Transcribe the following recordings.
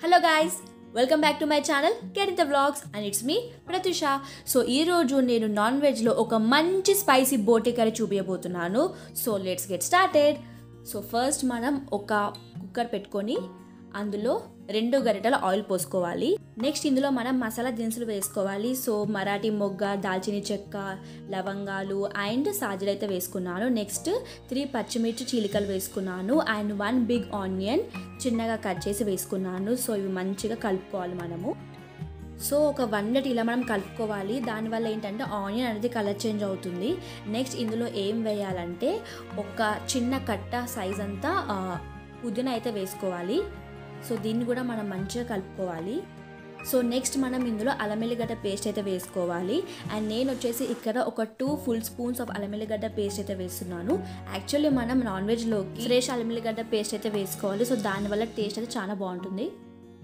Hello guys welcome back to my channel Keritha vlogs and it's me Pratisha so ఈరోజు నేను non వెజ్లో ఒక మంచి స్పైసీ బోటి కర్రీ చూపించబోతున్నాను so let's get started so first మనం ఒక కుక్కర్ పెట్టుకొని అందులో రెండు గరిటెల ఆయిల్ పోసుకోవాలి. నెక్స్ట్ ఇందులో మనం మసాలా దినుసులు వేసుకోవాలి. సో మరాఠీ మొగ్గ దాల్చిన చెక్క లవంగాలు అండ్ సాజీలు అయితే వేసుకున్నాను. నెక్స్ట్ త్రీ పచ్చిమిర్చి చీలికలు వేసుకున్నాను. అండ్ వన్ బిగ్ ఆనియన్ చిన్నగా కట్ చేసి వేసుకున్నాను. సో ఇవి మంచిగా కలుపుకోవాలి మనము. సో ఒక వన్ డేట్ ఇలా మనం కలుపుకోవాలి. దానివల్ల ఏంటంటే ఆనియన్ అనేది కలర్ చేంజ్ అవుతుంది. నెక్స్ట్ ఇందులో ఏం వేయాలంటే ఒక చిన్న కట్ట సైజ్ అంతా పుదీనా అయితే వేసుకోవాలి. సో దీన్ని కూడా మనం మంచిగా కలుపుకోవాలి. సో నెక్స్ట్ మనం ఇందులో అలమెల్లిగడ్డ పేస్ట్ అయితే వేసుకోవాలి. అండ్ నేను వచ్చేసి ఇక్కడ ఒక టూ ఫుల్ స్పూన్స్ ఆఫ్ అలమెల్లిగడ్డ పేస్ట్ అయితే వేస్తున్నాను. యాక్చువల్లీ మనం నాన్ వెజ్లోకి ఫ్రెష్ అలమెల్లిగడ్డ పేస్ట్ అయితే వేసుకోవాలి. సో దానివల్ల టేస్ట్ అయితే చాలా బాగుంటుంది.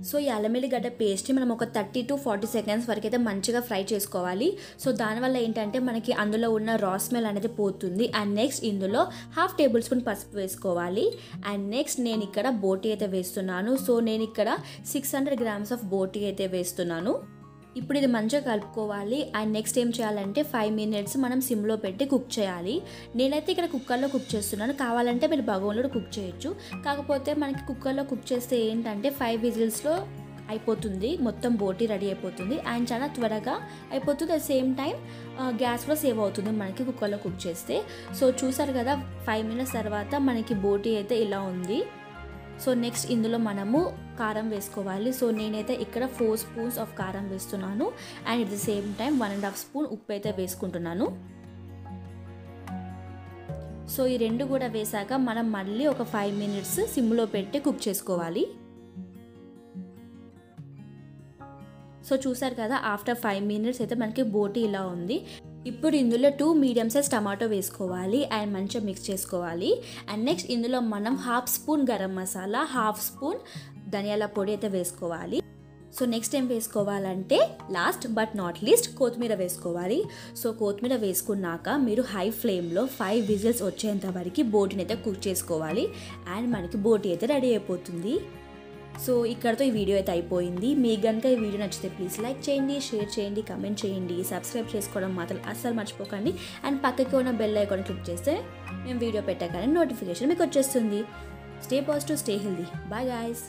సో ఈ అల్లమెల్లిగడ్డ పేస్ట్ని మనం ఒక థర్టీ టు ఫార్టీ సెకండ్స్ వరకు అయితే మంచిగా ఫ్రై చేసుకోవాలి. సో దానివల్ల ఏంటంటే మనకి అందులో ఉన్న రా స్మెల్ అనేది పోతుంది. అండ్ నెక్స్ట్ ఇందులో హాఫ్ టేబుల్ స్పూన్ పసుపు వేసుకోవాలి. అండ్ నెక్స్ట్ నేను ఇక్కడ బోటీ అయితే వేస్తున్నాను. సో నేను ఇక్కడ సిక్స్ హండ్రెడ్ గ్రామ్స్ ఆఫ్ బోటి అయితే వేస్తున్నాను. ఇప్పుడు ఇది మంచిగా కలుపుకోవాలి. అండ్ నెక్స్ట్ ఏం చేయాలంటే ఫైవ్ మినిట్స్ మనం సిమ్లో పెట్టి కుక్ చేయాలి. నేనైతే ఇక్కడ కుక్కర్లో కుక్ చేస్తున్నాను. కావాలంటే మీరు బగోన్లో కుక్ చేయొచ్చు. కాకపోతే మనకి కుక్కర్లో కుక్ చేస్తే ఏంటంటే ఫైవ్ విజిల్స్లో అయిపోతుంది. మొత్తం బోటీ రెడీ అయిపోతుంది. అండ్ చాలా త్వరగా అయిపోతుంది. అట్ సేమ్ టైం గ్యాస్ కూడా సేవ్ అవుతుంది మనకి కుక్కర్లో కుక్ చేస్తే. సో చూసారు కదా ఫైవ్ మినిట్స్ తర్వాత మనకి బోటీ అయితే ఇలా ఉంది. సో నెక్స్ట్ ఇందులో మనము కారం వేసుకోవాలి. సో నేనైతే ఇక్కడ ఫోర్ స్పూన్స్ ఆఫ్ కారం వేస్తున్నాను. And at the same time one and half spoon ఉప్పు అయితే వేసుకుంటున్నాను. సో ఈ రెండు కూడా వేసాక మనం మళ్ళీ ఒక ఫైవ్ మినిట్స్ సిమ్లో పెట్టి కుక్ చేసుకోవాలి. సో చూసారు కదా ఆఫ్టర్ ఫైవ్ మినిట్స్ అయితే మనకి బోటి ఇలా ఉంది. ఇప్పుడు ఇందులో టూ మీడియం సైజ్ టమాటో వేసుకోవాలి అండ్ మంచిగా మిక్స్ చేసుకోవాలి. అండ్ నెక్స్ట్ ఇందులో మనం half spoon garam masala half spoon ధనియాల పొడి అయితే వేసుకోవాలి. సో నెక్స్ట్ ఏం వేసుకోవాలంటే లాస్ట్ బట్ నాట్ లీస్ట్ కొత్తిమీర వేసుకోవాలి. సో కొత్తిమీర వేసుకున్నాక మీరు హై ఫ్లేమ్లో ఫైవ్ విజిల్స్ వచ్చేంత వరకు బోటిని అయితే కుక్ చేసుకోవాలి. అండ్ మనకి బోటి అయితే రెడీ అయిపోతుంది. సో ఇక్కడతో ఈ వీడియో అయితే అయిపోయింది. మీకు కనుక ఈ వీడియో నచ్చితే ప్లీజ్ లైక్ చేయండి షేర్ చేయండి కమెంట్ చేయండి. సబ్స్క్రైబ్ చేసుకోవడం మాత్రం అస్సలు మర్చిపోకండి. అండ్ పక్కకి ఉన్న బెల్ ఐకాన్ క్లిక్ చేస్తే మేము వీడియో పెట్టగానే నోటిఫికేషన్ మీకు వచ్చేస్తుంది. Stay positive stay healthy bye guys